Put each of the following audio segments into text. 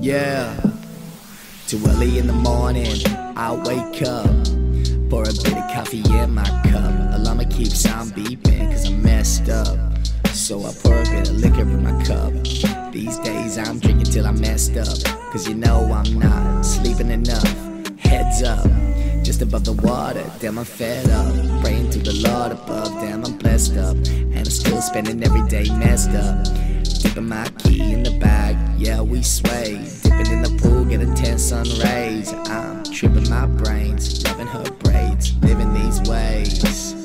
Yeah. Too early in the morning, I wake up. Pour a bit of coffee in my cup. Alarm keeps on beeping, cause I'm messed up. So I pour a bit of liquor in my cup. These days I'm drinking till I'm messed up. Cause you know I'm not sleeping enough. Heads up, just above the water. Damn, I'm fed up. Praying to the Lord above. Damn, I'm blessed up. And I'm still spending every day messed up. Dipping my key in the bag, yeah, we sway. Dipping in the pool, getting 10 sun rays. I'm tripping my brains, loving her braids, living these ways.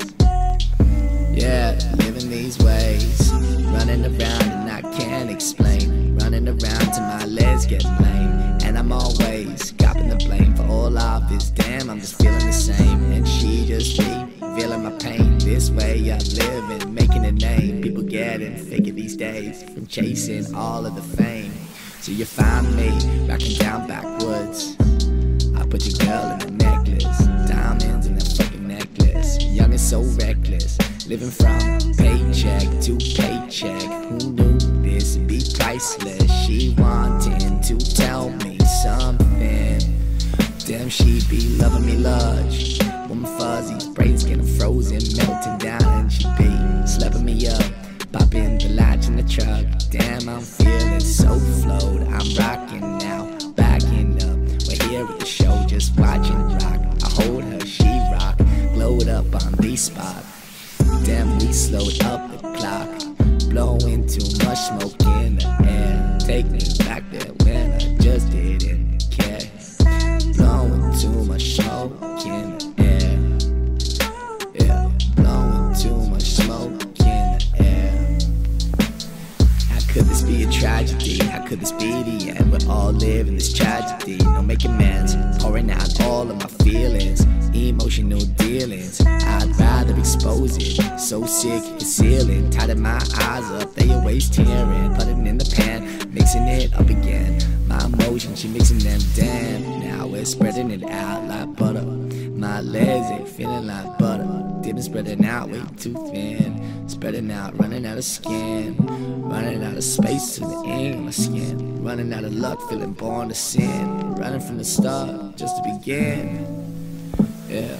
These ways. Running around and I can't explain. Running around till my legs get lame. And I'm always copping the blame for all of this. Damn, I'm just feeling the same. And she just be feeling my pain. This way I'm living, making a name. People getting figure these days from chasing all of the fame. So you find me rocking down backwoods. I put your girl in a necklace, diamonds in that fucking necklace. Young and so reckless, living from paycheck to paycheck. Who knew this would be priceless? She wanting to tell me something. Damn, she be loving me large. Woman fuzzy, brains getting frozen, melting down, and she be slapping me up. Popping the latch in the truck. Damn, I'm feeling so flowed. I'm rocking now, backing up. We're here at the show, just watching rock. I hold her, she rock. Glowed up on the spot. Damn, we slowed up the clock. Blowing too much smoke in the air. Take me back there when I just didn't care. Blowing too much smoke in the air. Yeah, blowing too much smoke in the air. How could this be a tragedy? How could this be the end? We're all living this tragedy. No making amends, pouring out all of my feelings, emotional dealings. I'd rather expose it. So sick, concealing, tidying my eyes up. They always tearing, putting in the pan, mixing it up again. My emotions, she mixing them. Damn, now we're spreading it out like butter. My legs ain't feeling like butter. Dipping, spreading out way too thin. Spreading out, running out of skin. Running out of space to the end of my skin. Running out of luck, feeling born to sin. Running from the start just to begin. Yeah.